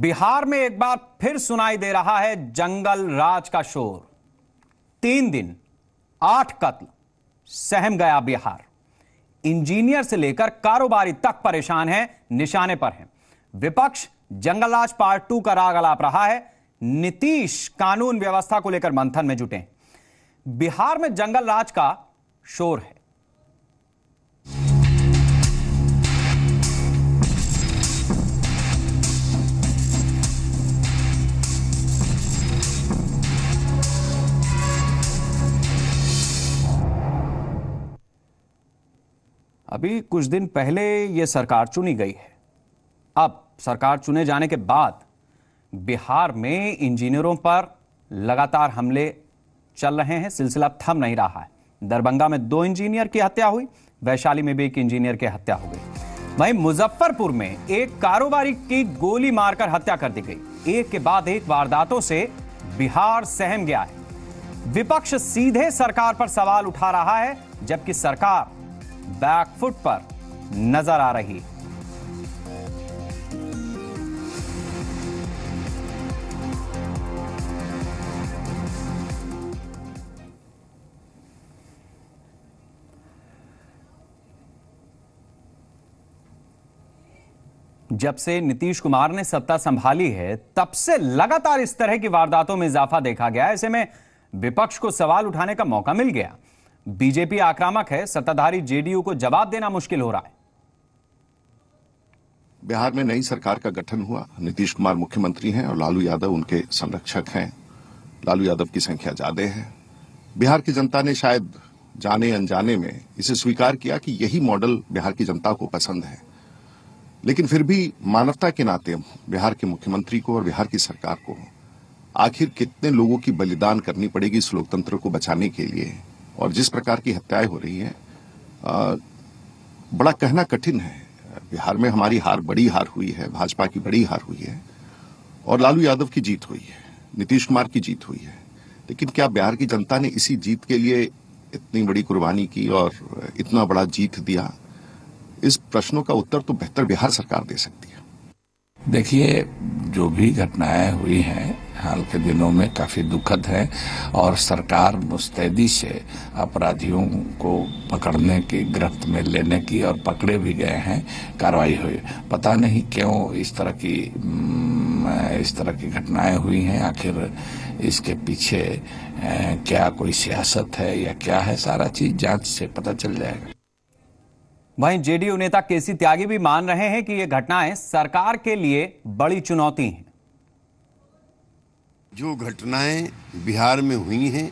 बिहार में एक बार फिर सुनाई दे रहा है जंगल राज का शोर। तीन दिन, आठ कत्ल, सहम गया बिहार। इंजीनियर से लेकर कारोबारी तक परेशान है, निशाने पर है। विपक्ष जंगल राज पार्ट टू का राग अलाप रहा है। नीतीश कानून व्यवस्था को लेकर मंथन में जुटे बिहार में जंगल राज का शोर है। अभी कुछ दिन पहले यह सरकार चुनी गई है। अब सरकार चुने जाने के बाद बिहार में इंजीनियरों पर लगातार हमले चल रहे हैं। सिलसिला थम नहीं रहा है। दरभंगा में दो इंजीनियर की हत्या हुई, वैशाली में भी एक इंजीनियर की हत्या हो गई। वहीं मुजफ्फरपुर में एक कारोबारी की गोली मारकर हत्या कर दी गई। एक के बाद एक वारदातों से बिहार सहम गया है। विपक्ष सीधे सरकार पर सवाल उठा रहा है, जबकि सरकार बैकफुट पर नज़र आ रही। जब से नीतीश कुमार ने सत्ता संभाली है, तब से लगातार इस तरह की वारदातों में इजाफा देखा गया ऐसे में विपक्ष को सवाल उठाने का मौका मिल गया। बीजेपी आक्रामक है, सत्ताधारी जेडीयू को जवाब देना मुश्किल हो रहा है। बिहार में नई सरकार का गठन हुआ। नीतीश कुमार मुख्यमंत्री हैं और लालू यादव उनके संरक्षक हैं। लालू यादव की संख्या ज़्यादा है। बिहार की जनता ने शायद जाने अनजाने में इसे स्वीकार किया कि यही मॉडल बिहार की जनता को पसंद है। लेकिन फिर भी मानवता के नाते बिहार के मुख्यमंत्री को और बिहार की सरकार को आखिर कितने लोगों की बलिदान करनी पड़ेगी इस लोकतंत्र को बचाने के लिए? और जिस प्रकार की हत्याएँ हो रही हैं बड़ा कहना कठिन है। बिहार में हमारी हार बड़ी हार हुई है, भाजपा की बड़ी हार हुई है, और लालू यादव की जीत हुई है, नीतीश कुमार की जीत हुई है। लेकिन क्या बिहार की जनता ने इसी जीत के लिए इतनी बड़ी कुर्बानी की और इतना बड़ा जीत दिया? इस प्रश्नों का उत्तर तो बेहतर बिहार सरकार दे सकती है। देखिए, जो भी घटनाएँ हुई हैं हाल के दिनों में काफ़ी दुखद है और सरकार मुस्तैदी से अपराधियों को पकड़ने की, गिरफ्त में लेने की और पकड़े भी गए हैं, कार्रवाई हुई। पता नहीं क्यों इस तरह की इस तरह की घटनाएँ हुई हैं। आखिर इसके पीछे क्या कोई सियासत है या क्या है, सारा चीज़ जाँच से पता चल जाएगा। वहीं जेडीयू नेता केसी त्यागी भी मान रहे हैं कि ये घटनाएँ सरकार के लिए बड़ी चुनौती हैं। जो घटनाएँ बिहार में हुई हैं,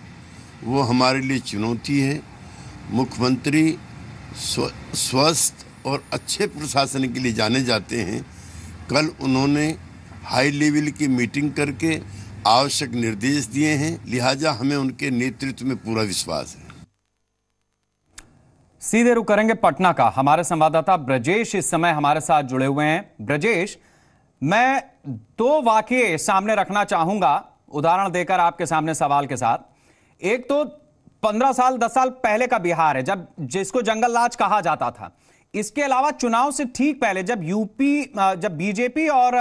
वो हमारे लिए चुनौती है। मुख्यमंत्री स्वस्थ और अच्छे प्रशासन के लिए जाने जाते हैं। कल उन्होंने हाई लेवल की मीटिंग करके आवश्यक निर्देश दिए हैं। लिहाजा हमें उनके नेतृत्व में पूरा विश्वास है। सीधे रुक करेंगे पटना का। हमारे संवाददाता ब्रजेश इस समय हमारे साथ जुड़े हुए हैं। ब्रजेश, मैं दो वाक्य सामने रखना चाहूँगा। उदाहरण देकर आपके सामने सवाल के साथ। एक तो पंद्रह साल, दस साल पहले का बिहार है, जब जिसको जंगल राज कहा जाता था। इसके अलावा चुनाव से ठीक पहले जब यूपी जब बीजेपी और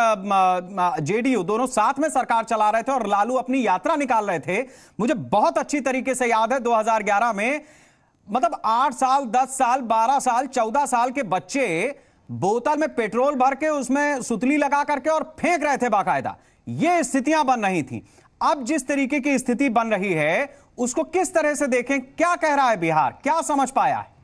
जेडीयू दोनों साथ में सरकार चला रहे थे और लालू अपनी यात्रा निकाल रहे थे, मुझे बहुत अच्छी तरीके से याद है 2011 में मतलब आठ साल, दस साल, बारह साल, चौदह साल के बच्चे बोतल में पेट्रोल भर के उसमें सुतली लगा करके और फेंक रहे थे बाकायदा। ये स्थितियाँ बन रही थी। अब जिस तरीके की स्थिति बन रही है, उसको किस तरह से देखें? क्या कह रहा है बिहार? क्या समझ पाया है?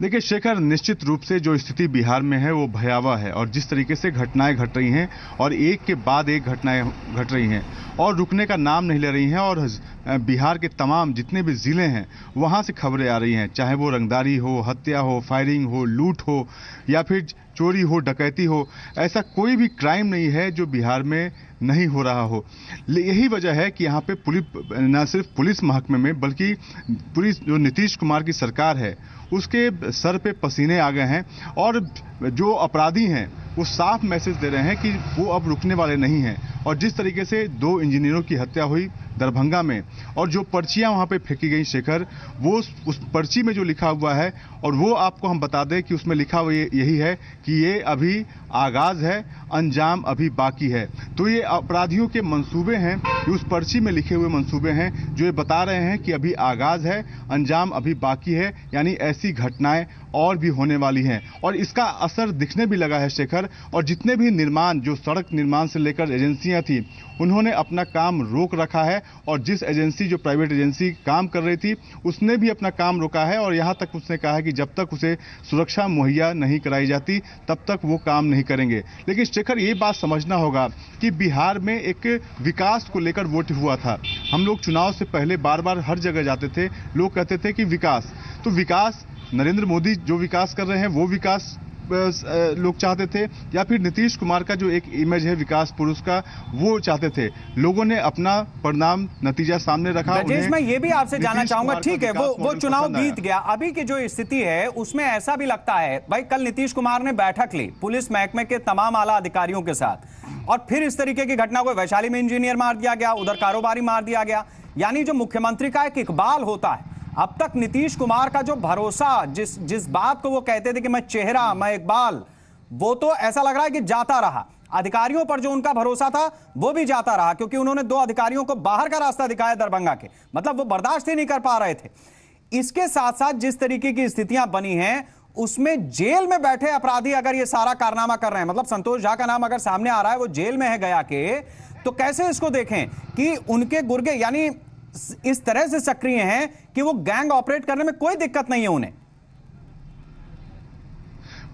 देखिए, शेखर, निश्चित रूप से जो स्थिति बिहार में है, वो भयावह है और जिस तरीके से घटनाएँ घट रही हैं और एक के बाद एक घटनाएँ घट रही हैं और रुकने का नाम नहीं ले रही हैं और बिहार के तमाम जितने भी ज़िले हैं, वहाँ से खबरें आ रही हैं, चाहे वो रंगदारी हो, हत्या हो, फायरिंग हो, लूट हो या फिर चोरी हो, डकैती हो, ऐसा कोई भी क्राइम नहीं है जो बिहार में नहीं हो रहा हो। यही वजह है कि यहाँ पे पुलिस, न सिर्फ़ पुलिस महकमे में, बल्कि पुलिस, जो नीतीश कुमार की सरकार है, उसके सर पे पसीने आ गए हैं और जो अपराधी हैं वो साफ़ मैसेज दे रहे हैं कि वो अब रुकने वाले नहीं हैं। और जिस तरीके से दो इंजीनियरों की हत्या हुई दरभंगा में, और जो पर्चियाँ वहाँ पे फेंकी गई, शेखर, वो उस पर्ची में जो लिखा हुआ है, और वो आपको हम बता दें कि उसमें लिखा हुआ यही है कि ये अभी आगाज़ है, अंजाम अभी बाकी है। तो ये अपराधियों के मंसूबे हैं, ये उस पर्ची में लिखे हुए मंसूबे हैं, जो ये बता रहे हैं कि अभी आगाज़ है, अंजाम अभी बाकी है, यानी ऐसी घटनाएँ और भी होने वाली हैं। और इसका असर दिखने भी लगा है, शेखर और जितने भी निर्माण, जो सड़क निर्माण से लेकर एजेंसियाँ थी, उन्होंने अपना काम रोक रखा है और जिस एजेंसी, जो प्राइवेट एजेंसी काम कर रही थी, उसने भी अपना काम रोका है और यहाँ तक उसने कहा है कि जब तक उसे सुरक्षा मुहैया नहीं कराई जाती, तब तक वो काम नहीं करेंगे। लेकिन शेखर, ये बात समझना होगा कि बिहार में एक विकास को लेकर वोट हुआ था। हम लोग चुनाव से पहले बार बार हर जगह जाते थे, लोग कहते थे कि विकास। तो विकास, नरेंद्र मोदी जो विकास कर रहे हैं, वो विकास लोग चाहते थे या फिर नीतीश कुमार का जो एक इमेज है विकास पुरुष का वो चाहते थे। लोगों ने अपना परिणाम नतीजा सामने रखा मैं ये भी आपसे जानना चाहूँगा ठीक है वो वो चुनाव बीत गया। अभी की जो स्थिति है उसमें ऐसा भी लगता है भाई कल नीतीश कुमार ने बैठक ली पुलिस महकमे के तमाम आला अधिकारियों के साथ और फिर इस तरीके की घटना को वैशाली में इंजीनियर मार दिया गया उधर कारोबारी मार दिया गया। यानी जो मुख्यमंत्री का एक इकबाल होता है अब तक नीतीश कुमार का जो भरोसा, जिस जिस बात को वो कहते थे कि मैं चेहरा, मैं इकबाल, वो तो ऐसा लग रहा है कि जाता रहा। अधिकारियों पर जो उनका भरोसा था, वो भी जाता रहा, क्योंकि उन्होंने दो अधिकारियों को बाहर का रास्ता दिखाया दरभंगा के। मतलब वो बर्दाश्त ही नहीं कर पा रहे थे। इसके साथ साथ जिस तरीके की स्थितियाँ बनी हैं, उसमें जेल में बैठे अपराधी अगर ये सारा कारनामा कर रहे हैं मतलब संतोष झा का नाम अगर सामने आ रहा है, वो जेल में है गया के तो कैसे इसको देखें कि उनके गुर्गे, यानी इस तरह से सक्रिय हैं कि वो गैंग ऑपरेट करने में कोई दिक्कत नहीं है उन्हें।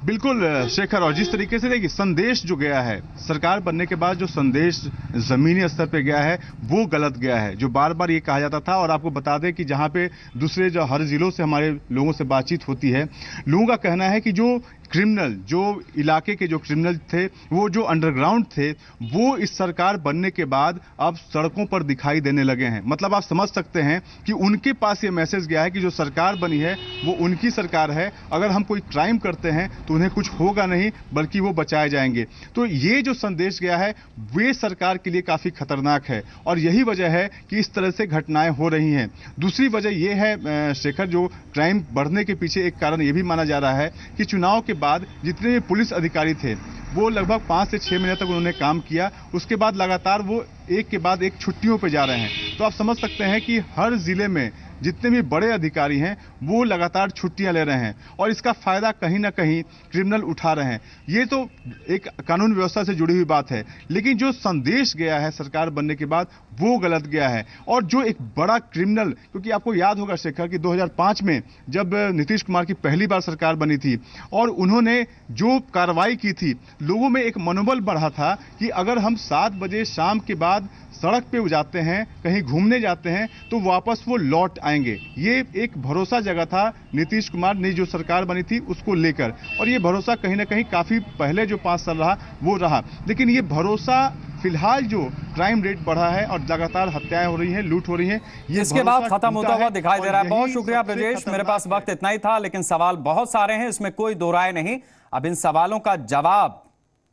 बिल्कुल शेखर, और जिस तरीके से देखिए, संदेश जो गया है, सरकार बनने के बाद जो संदेश जमीनी स्तर पे गया है, वो गलत गया है। जो बार बार ये कहा जाता था, और आपको बता दें कि जहाँ पे दूसरे जो हर जिलों से हमारे लोगों से बातचीत होती है, लोगों का कहना है कि जो क्रिमिनल, जो इलाके के जो क्रिमिनल थे, वो जो अंडरग्राउंड थे, वो इस सरकार बनने के बाद अब सड़कों पर दिखाई देने लगे हैं। मतलब आप समझ सकते हैं कि उनके पास ये मैसेज गया है कि जो सरकार बनी है, वो उनकी सरकार है। अगर हम कोई क्राइम करते हैं तो उन्हें कुछ होगा नहीं, बल्कि वो बचाए जाएँगे। तो ये जो संदेश गया है, वे सरकार के लिए काफ़ी खतरनाक है। और यही वजह है कि इस तरह से घटनाएँ हो रही हैं। दूसरी वजह यह है शेखर, जो क्राइम बढ़ने के पीछे एक कारण ये भी माना जा रहा है कि चुनाव के बाद जितने भी पुलिस अधिकारी थे वो लगभग पाँच से छः महीने तक उन्होंने काम किया। उसके बाद लगातार वो एक के बाद एक छुट्टियों पर जा रहे हैं। तो आप समझ सकते हैं कि हर ज़िले में जितने भी बड़े अधिकारी हैं, वो लगातार छुट्टियाँ ले रहे हैं और इसका फ़ायदा कहीं ना कहीं क्रिमिनल उठा रहे हैं। ये तो एक कानून व्यवस्था से जुड़ी हुई बात है। लेकिन जो संदेश गया है सरकार बनने के बाद वो गलत गया है। और जो एक बड़ा क्रिमिनल क्योंकि आपको याद होगा शेखर कि 2005 में जब नीतीश कुमार की पहली बार सरकार बनी थी और उन्होंने जो कार्रवाई की थी, लोगों में एक मनोबल बढ़ा था कि अगर हम सात बजे शाम के बाद सड़क पे जाते हैं, कहीं घूमने जाते हैं तो वापस वो लौट आएँगे। ये एक भरोसा जगह था नीतीश कुमार ने जो सरकार बनी थी उसको लेकर। और ये भरोसा कहीं ना कहीं काफ़ी पहले जो पाँच साल रहा, वो रहा। लेकिन ये भरोसा फ़िलहाल जो क्राइम रेट बढ़ा है और लगातार हत्याएँ हो रही हैं लूट हो रही हैं ये इसके बाद खत्म होता हुआ दिखाई दे रहा है। बहुत शुक्रिया ब्रजेश मेरे पास वक्त इतना ही था लेकिन सवाल बहुत सारे हैं इसमें कोई दो राय नहीं। अब इन सवालों का जवाब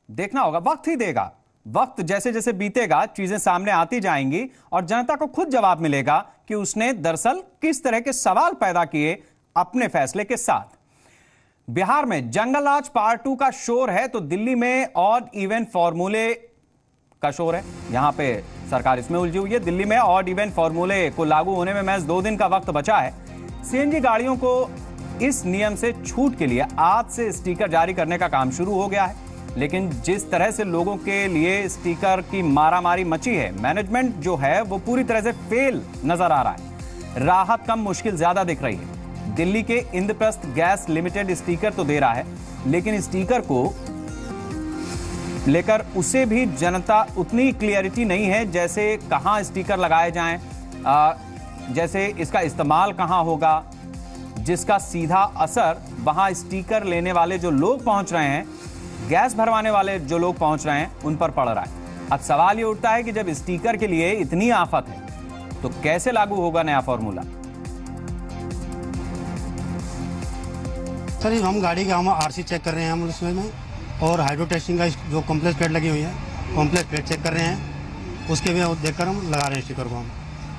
देखना होगा वक्त ही देगा। वक्त जैसे जैसे बीतेगा चीज़ें सामने आती जाएँगी और जनता को खुद जवाब मिलेगा कि उसने दरअसल किस तरह के सवाल पैदा किए अपने फैसले के साथ। बिहार में जंगल आज पार्ट टू का शोर है तो दिल्ली में ऑड इवेंट फॉर्मूले का शोर है यहाँ पे सरकार इसमें उलझी हुई है। दिल्ली में ऑड इवेंट फॉर्मूले को लागू होने में महज दो दिन का वक्त बचा है। सीएनजी गाड़ियों को इस नियम से छूट के लिए आज से स्टिकर जारी करने का काम शुरू हो गया है। लेकिन जिस तरह से लोगों के लिए स्टिकर की मारामारी मची है, मैनेजमेंट जो है, वो पूरी तरह से फेल नज़र आ रहा है। राहत कम मुश्किल ज़्यादा दिख रही है। दिल्ली के इंद्रप्रस्थ गैस लिमिटेड स्टिकर तो दे रहा है, लेकिन स्टिकर को लेकर उसे भी जनता उतनी क्लियरिटी नहीं है जैसे कहाँ स्टिकर लगाए जाएँ जैसे इसका इस्तेमाल कहाँ होगा, जिसका सीधा असर वहाँ स्टिकर लेने वाले जो लोग पहुँच रहे हैं, गैस भरवाने वाले जो लोग पहुँच रहे हैं, उन पर पड़ रहा है। अब सवाल ये उठता है कि जब स्टीकर के लिए इतनी आफत है तो कैसे लागू होगा नया फॉर्मूला सर, हम गाड़ी का, हम आरसी चेक कर रहे हैं, हम उसमें और हाइड्रो टेस्टिंग का जो कॉम्प्लेक्स प्लेट लगी हुई है कॉम्प्लेक्स प्लेट चेक कर रहे हैं। उसके भी देखकर हम लगा रहे हैं स्टिकर को हम।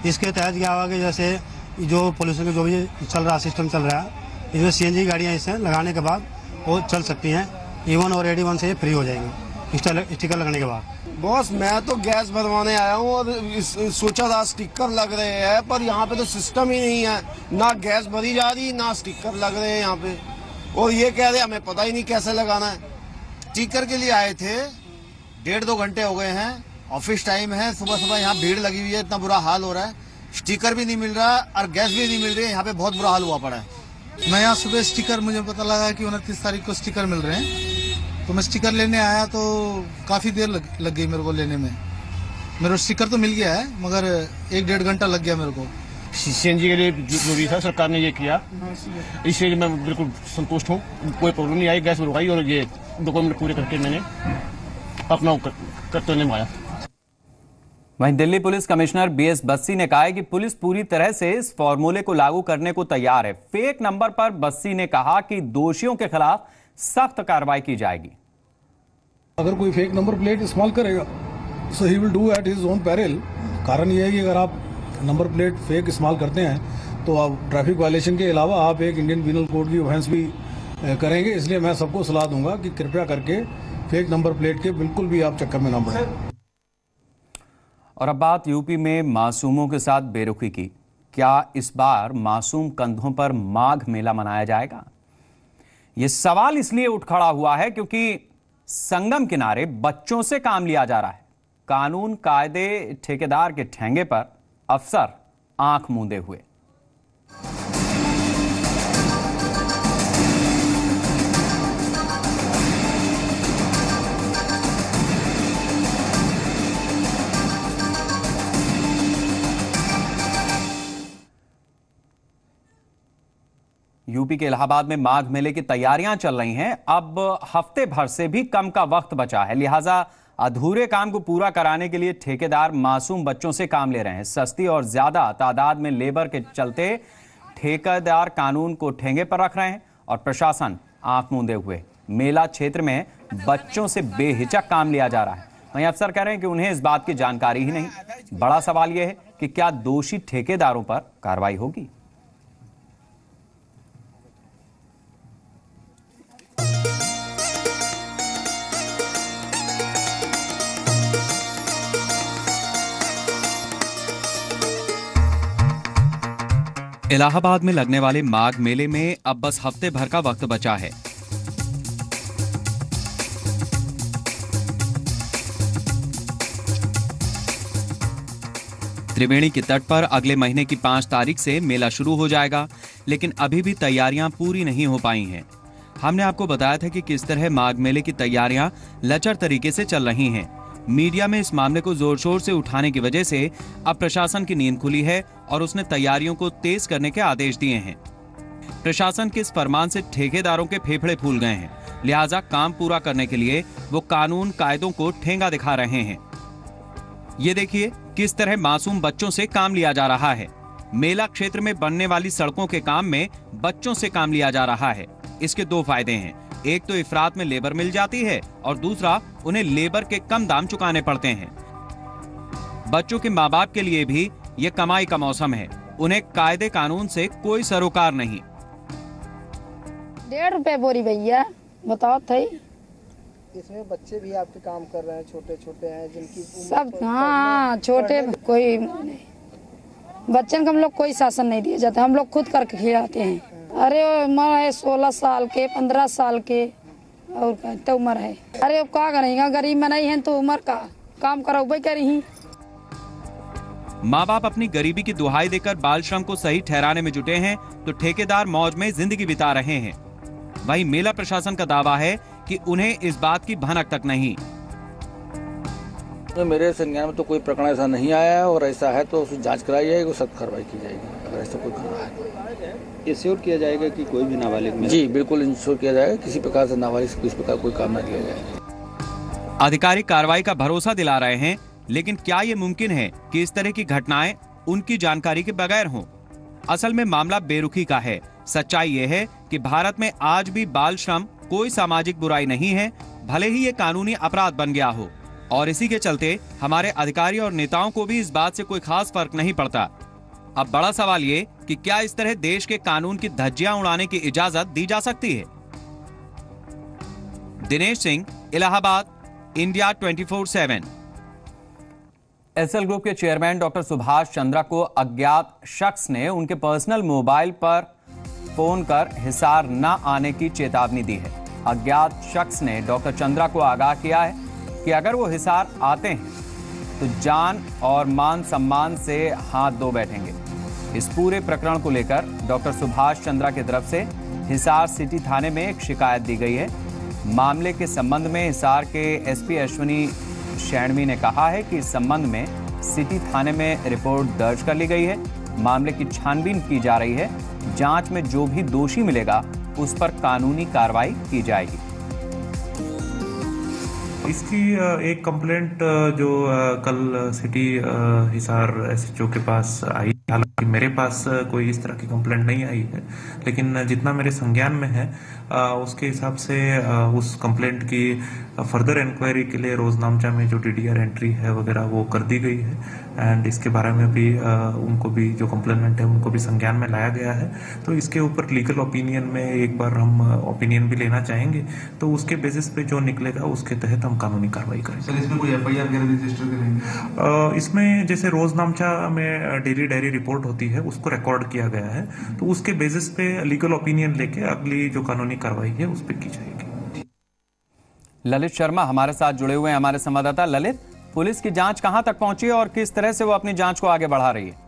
इसके तहत क्या हुआ कि जैसे जो पोल्यूशन का जो भी चल रहा सिस्टम चल रहा है, इसमें सी एन जी गाड़ियाँ इसे लगाने के बाद वो चल सकती हैं। ई वन और एडी वन से ये फ्री हो जाएँगी स्टिकर लगने के बाद। बॉस, मैं तो गैस भरवाने आया हूँ और सोचा था स्टिकर लग रहे हैं, पर यहाँ पे तो सिस्टम ही नहीं है। ना गैस भरी जा रही, ना स्टिकर लग रहे हैं यहाँ पे। और ये कह रहे हमें पता ही नहीं कैसे लगाना है। स्टिकर के लिए आए थे। डेढ़ दो घंटे हो गए हैं। ऑफ़िस टाइम है। सुबह सुबह यहाँ भीड़ लगी हुई है। इतना बुरा हाल हो रहा है। स्टिकर भी नहीं मिल रहा और गैस भी नहीं मिल रही है। यहाँ पे बहुत बुरा हाल हुआ पड़ा है। मैं यहाँ सुबह स्टिकर मुझे पता लगा कि उनतीस तारीख को स्टिकर मिल रहे हैं। तो मैं स्टिकर लेने आया तो काफ़ी देर लग, लग गई मेरे को लेने में। मेरे स्टिकर तो मिल गया है मगर एक डेढ़ घंटा लग गया मेरे को। सीएनजी के लिए जो भी था सरकार ने ये किया। इससे मैं बिल्कुल संतुष्ट हूँ। कोई प्रॉब्लम नहीं आई गैस बनवाई और ये डॉक्यूमेंट पूरे करके मैंने अपना करते निभाया। वहीं Delhi police commissioner BS Bassi ने कहा है कि पुलिस पूरी तरह से इस फॉर्मूले को लागू करने को तैयार है। फेक नंबर पर बस्सी ने कहा कि दोषियों के खिलाफ सख्त कार्रवाई की जाएगी। अगर कोई फेक नंबर प्लेट इस्तेमाल करेगा so he will do at his own peril कारण यह है कि अगर आप नंबर प्लेट फेक इस्तेमाल करते हैं तो आप ट्रैफ़िक वायलेशन के अलावा आप एक इंडियन पिनल कोड की ऑफेंस भी करेंगे। इसलिए मैं सबको सलाह दूँगा कि कृपया करके फेक नंबर प्लेट के बिल्कुल भी आप चक्कर में ना पड़े। और अब बात यूपी में मासूमों के साथ बेरुखी की। क्या इस बार मासूम कंधों पर माघ मेला मनाया जाएगा? यह सवाल इसलिए उठ खड़ा हुआ है क्योंकि संगम किनारे बच्चों से काम लिया जा रहा है। कानून, कायदे, ठेकेदार के ठेंगे पर अफसर आँख मूंदे हुए। यूपी के इलाहाबाद में माघ मेले की तैयारियाँ चल रही हैं। अब हफ़्ते भर से भी कम का वक्त बचा है, लिहाजा अधूरे काम को पूरा कराने के लिए ठेकेदार मासूम बच्चों से काम ले रहे हैं। सस्ती और ज़्यादा तादाद में लेबर के चलते ठेकेदार कानून को ठेंगे पर रख रहे हैं और प्रशासन आँख मूंदे हुए। मेला क्षेत्र में बच्चों से बेहिचक काम लिया जा रहा है। वहीं अफसर कह रहे हैं कि उन्हें इस बात की जानकारी ही नहीं। बड़ा सवाल यह है कि क्या दोषी ठेकेदारों पर कार्रवाई होगी? इलाहाबाद में लगने वाले माघ मेले में अब बस हफ़्ते भर का वक्त बचा है। त्रिवेणी के तट पर अगले महीने की पाँच तारीख से मेला शुरू हो जाएगा, लेकिन अभी भी तैयारियाँ पूरी नहीं हो पाई हैं। हमने आपको बताया था कि किस तरह माघ मेले की तैयारियाँ लचर तरीके से चल रही हैं। मीडिया में इस मामले को ज़ोर शोर से उठाने की वजह से अब प्रशासन की नींद खुली है और उसने तैयारियों को तेज करने के आदेश दिए हैं। प्रशासन के इस फरमान से ठेकेदारों के फेफड़े फूल गए हैं। लिहाजा काम पूरा करने के लिए वो कानून कायदों को ठेंगा दिखा रहे हैं। ये देखिए किस तरह मासूम बच्चों से काम लिया जा रहा है। मेला क्षेत्र में बनने वाली सड़कों के काम में बच्चों से काम लिया जा रहा है। इसके दो फ़ायदे हैं। एक तो इफरात में लेबर मिल जाती है और दूसरा उन्हें लेबर के कम दाम चुकाने पड़ते हैं। बच्चों के माँ बाप के लिए भी ये कमाई का मौसम है। उन्हें कायदे कानून से कोई सरोकार नहीं। डेढ़ रुपए बोरी भैया बताओ थे इसमें बच्चे भी आपके काम कर रहे हैं छोटे छोटे हैं जिनकी सब हाँ छोटे कोई बच्चन को हम लोग कोई शासन नहीं दिया जाता हम लोग खुद करके खिलाते हैं। अरे उम्र है सोलह साल के पंद्रह साल के। और तो उम्र है। अरे अब क्या करेगा? गरीब में नहीं है तो उम्र का काम करो भाई करी माँ बाप अपनी गरीबी की दुहाई देकर बाल श्रम को सही ठहराने में जुटे हैं तो ठेकेदार मौज में ज़िंदगी बिता रहे हैं। वहीं मेला प्रशासन का दावा है कि उन्हें इस बात की भनक तक नहीं। तो मेरे संज्ञान में तो कोई प्रकरण ऐसा नहीं आया है और ऐसा है तो उसकी जाँच कराई जाएगी सख्त कार्रवाई की जाएगी। अगर ऐसा कोई कर रहा है इंश्योर किया जाएगा कि कोई भी नाबालिग में जी बिल्कुल इंश्योर किया जाएगा किसी प्रकार से नाबालिग से किसी प्रकार कोई काम न किया जाए। आधिकारिक कार्रवाई का भरोसा दिला रहे हैं लेकिन क्या ये मुमकिन है कि इस तरह की घटनाएँ उनकी जानकारी के बगैर हों? असल में मामला बेरुखी का है। सच्चाई ये है कि भारत में आज भी बाल श्रम कोई सामाजिक बुराई नहीं है भले ही ये कानूनी अपराध बन गया हो। और इसी के चलते हमारे अधिकारी और नेताओं को भी इस बात से कोई खास फ़र्क नहीं पड़ता अब बड़ा सवाल ये कि क्या इस तरह देश के कानून की धज्जियाँ उड़ाने की इजाज़त दी जा सकती है? Dinesh Singh, Allahabad, India 24/7 SL group के चेयरमैन डॉक्टर सुभाष चंद्रा को अज्ञात शख्स ने उनके पर्सनल मोबाइल पर फ़ोन कर हिसार न आने की चेतावनी दी है। अज्ञात शख्स ने डॉक्टर चंद्रा को आगाह किया है कि अगर वो हिसार आते हैं तो जान और मान सम्मान से हाथ धो बैठेंगे। इस पूरे प्रकरण को लेकर डॉक्टर सुभाष चंद्रा की तरफ़ से हिसार सिटी थाने में एक शिकायत दी गई है। मामले के संबंध में हिसार के एसपी अश्विनी शैणवी ने कहा है कि इस संबंध में सिटी थाने में रिपोर्ट दर्ज कर ली गई है। मामले की छानबीन की जा रही है। जाँच में जो भी दोषी मिलेगा, उस पर कानूनी कार्रवाई की जाएगी। इसकी एक कंप्लेंट जो कल सिटी हिसार एसएचओ के पास आई। हालाँकि मेरे पास कोई इस तरह की कंप्लेंट नहीं आई है, लेकिन जितना मेरे संज्ञान में है उसके हिसाब से उस कंप्लेंट की फर्दर इंक्वायरी के लिए रोजनामचा में जो डीडीआर एंट्री है वगैरह वो कर दी गई है। एंड इसके बारे में भी उनको भी जो कंप्लेनमेंट है उनको भी संज्ञान में लाया गया है। तो इसके ऊपर लीगल ओपिनियन में एक बार हम ओपिनियन भी लेना चाहेंगे तो उसके बेसिस पे जो निकलेगा उसके तहत हम कानूनी कार्रवाई करेंगे। सर इसमें कोई एफ़ आई आर रजिस्टर करेंगे? इसमें जैसे रोजनामचा में डेली डायरी रिपोर्ट होती है उसको रिकॉर्ड किया गया है। तो उसके बेसिस पे लीगल ओपिनियन लेके अगली जो कानूनी कार्रवाई है उस पर की जाएगी। ललित शर्मा हमारे साथ जुड़े हुए हैं हमारे संवाददाता। ललित? पुलिस की जाँच कहाँ तक पहुँची है और किस तरह से वो अपनी जाँच को आगे बढ़ा रही है?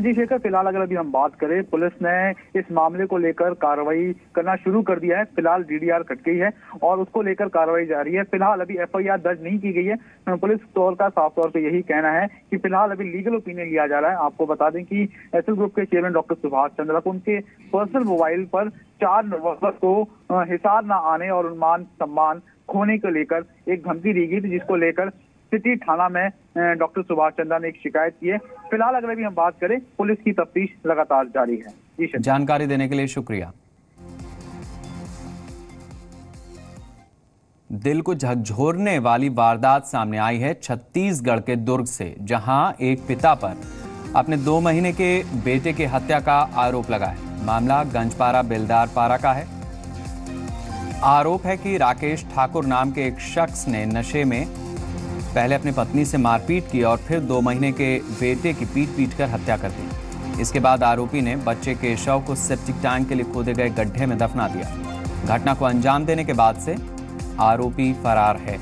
जी शेखर, फ़िलहाल अगर अभी हम बात करें, पुलिस ने इस मामले को लेकर कार्रवाई करना शुरू कर दिया है। फ़िलहाल डीडीआर कट गई है और उसको लेकर कार्रवाई जारी है। फ़िलहाल अभी एफआईआर दर्ज नहीं की गई है। पुलिस तौर का साफ़ तौर पर यही कहना है कि फ़िलहाल अभी लीगल ओपिनियन लिया जा रहा है। आपको बता दें कि एस ग्रुप के चेयरमैन डॉक्टर सुभाष चंद्रा को उनके पर्सनल मोबाइल पर चार नवंबर को हिसार न आने और मान सम्मान खोने को लेकर एक धमकी दी गई थी, जिसको लेकर सिटी थाना में डॉक्टर सुभाष चंद्रा ने एक शिकायत की है। फ़िलहाल अगर अभी हम बात करें, पुलिस की तफ्तीश लगातार जारी है। जानकारी देने के लिए शुक्रिया। दिल को झकझोरने वाली वारदात सामने आई है छत्तीसगढ़ के दुर्ग से, जहाँ एक पिता पर अपने दो महीने के बेटे की हत्या का आरोप लगा है। मामला गंजपारा बेलदार पारा का है। आरोप है कि राकेश ठाकुर नाम के एक शख्स ने नशे में पहले अपनी पत्नी से मारपीट की और फिर दो महीने के बेटे की पीट पीट कर हत्या कर दी। इसके बाद आरोपी ने बच्चे के शव को सेप्टिक टैंक के लिए खोदे गए गड्ढे में दफना दिया। घटना को अंजाम देने के बाद से आरोपी फरार है।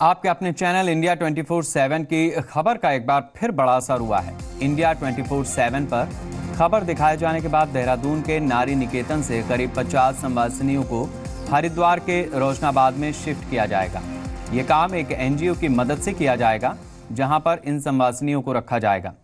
आपके अपने चैनल इंडिया 24/7 की खबर का एक बार फिर बड़ा असर हुआ है। इंडिया 24/7 पर खबर दिखाए जाने के बाद देहरादून के नारी निकेतन से करीब 50 संवासिनियों को हरिद्वार के रोशनाबाद में शिफ्ट किया जाएगा। ये काम एक एनजीओ की मदद से किया जाएगा, जहाँ पर इन संवासिनियों को रखा जाएगा।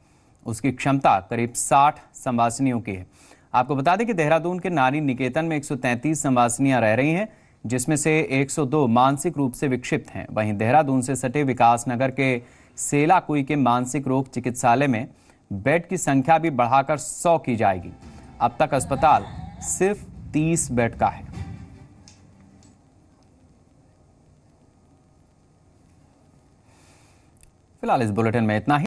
उसकी क्षमता करीब 60 संवासिनियों की है। आपको बता दें कि देहरादून के नारी निकेतन में 133 संवासिनियाँ रह रही हैं, जिसमें से 102 मानसिक रूप से विक्षिप्त हैं। वहीं देहरादून से सटे विकास नगर के सेला कुई के मानसिक रोग चिकित्सालय में बेड की संख्या भी बढ़ाकर 100 की जाएगी। अब तक अस्पताल सिर्फ़ 30 बेड का है। फ़िलहाल इस बुलेटिन में इतना ही।